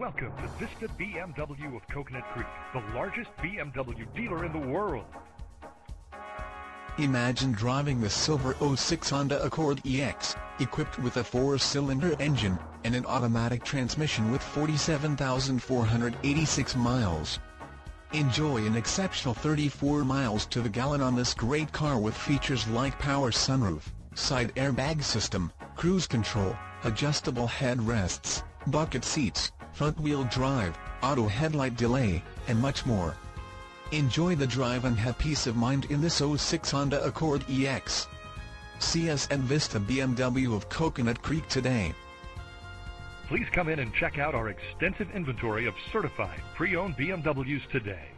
Welcome to Vista BMW of Coconut Creek, the largest BMW dealer in the world. Imagine driving the silver 06 Honda Accord EX, equipped with a four-cylinder engine, and an automatic transmission with 47,486 miles. Enjoy an exceptional 34 miles to the gallon on this great car with features like power sunroof, side airbag system, cruise control, adjustable headrests, bucket seats, front-wheel drive, auto headlight delay, and much more. Enjoy the drive and have peace of mind in this 06 Honda Accord EX. See us at Vista BMW of Coconut Creek today. Please come in and check out our extensive inventory of certified pre-owned BMWs today.